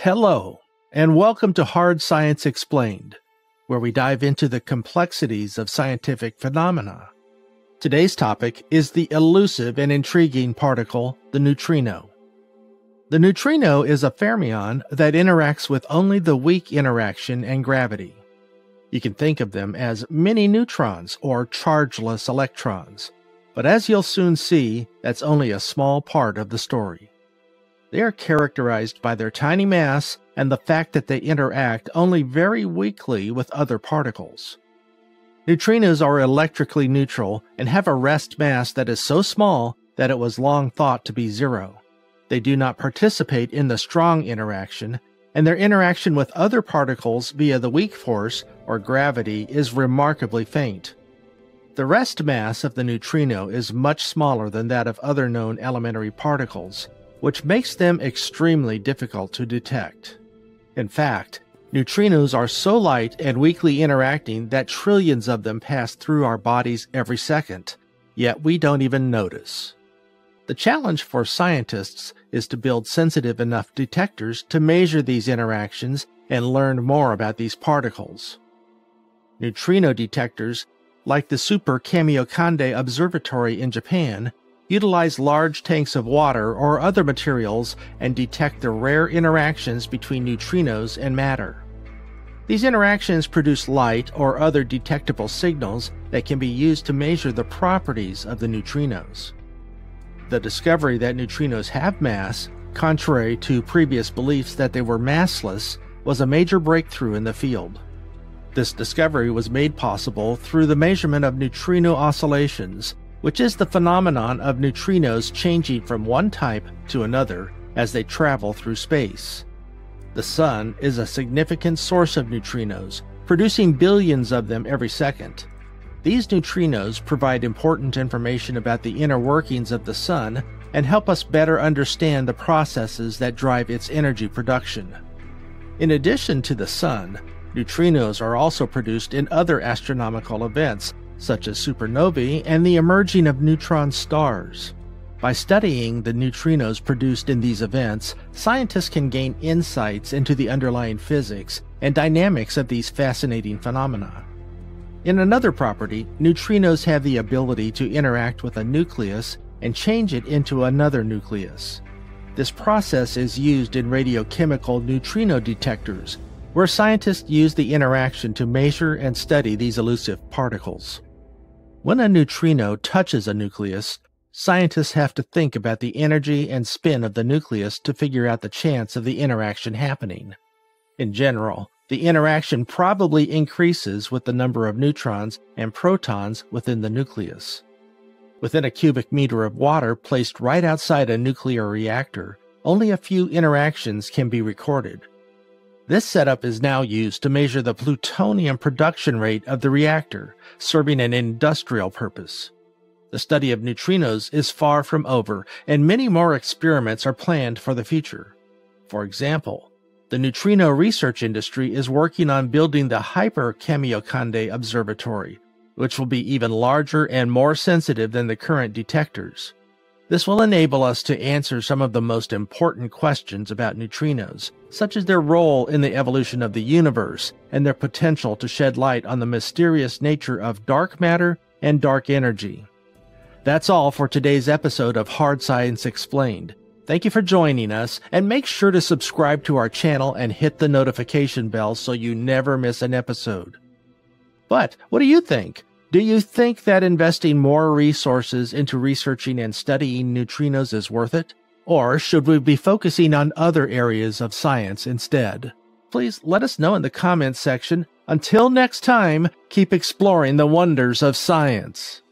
Hello, and welcome to Hard Science Explained, where we dive into the complexities of scientific phenomena. Today's topic is the elusive and intriguing particle, the neutrino. The neutrino is a fermion that interacts with only the weak interaction and gravity. You can think of them as mini neutrons or chargeless electrons, but as you'll soon see, that's only a small part of the story. They are characterized by their tiny mass and the fact that they interact only very weakly with other particles. Neutrinos are electrically neutral and have a rest mass that is so small that it was long thought to be zero. They do not participate in the strong interaction, and their interaction with other particles via the weak force or gravity is remarkably faint. The rest mass of the neutrino is much smaller than that of other known elementary particles, which makes them extremely difficult to detect. In fact, neutrinos are so light and weakly interacting that trillions of them pass through our bodies every second, yet we don't even notice. The challenge for scientists is to build sensitive enough detectors to measure these interactions and learn more about these particles. Neutrino detectors, like the Super Kamiokande Observatory in Japan, utilize large tanks of water or other materials and detect the rare interactions between neutrinos and matter. These interactions produce light or other detectable signals that can be used to measure the properties of the neutrinos. The discovery that neutrinos have mass, contrary to previous beliefs that they were massless, was a major breakthrough in the field. This discovery was made possible through the measurement of neutrino oscillations which is the phenomenon of neutrinos changing from one type to another as they travel through space. The Sun is a significant source of neutrinos, producing billions of them every second. These neutrinos provide important information about the inner workings of the Sun and help us better understand the processes that drive its energy production. In addition to the Sun, neutrinos are also produced in other astronomical events such as supernovae and the emerging of neutron stars. By studying the neutrinos produced in these events, scientists can gain insights into the underlying physics and dynamics of these fascinating phenomena. In another property, neutrinos have the ability to interact with a nucleus and change it into another nucleus. This process is used in radiochemical neutrino detectors, where scientists use the interaction to measure and study these elusive particles. When a neutrino touches a nucleus, scientists have to think about the energy and spin of the nucleus to figure out the chance of the interaction happening. In general, the interaction probably increases with the number of neutrons and protons within the nucleus. Within a cubic meter of water placed right outside a nuclear reactor, only a few interactions can be recorded. This setup is now used to measure the plutonium production rate of the reactor, serving an industrial purpose. The study of neutrinos is far from over, and many more experiments are planned for the future. For example, the neutrino research industry is working on building the Hyper Kamiokande Observatory, which will be even larger and more sensitive than the current detectors. This will enable us to answer some of the most important questions about neutrinos, such as their role in the evolution of the universe and their potential to shed light on the mysterious nature of dark matter and dark energy. That's all for today's episode of Hard Science Explained. Thank you for joining us, and make sure to subscribe to our channel and hit the notification bell so you never miss an episode. But what do you think? Do you think that investing more resources into researching and studying neutrinos is worth it? Or should we be focusing on other areas of science instead? Please let us know in the comments section. Until next time, keep exploring the wonders of science.